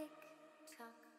tick tock.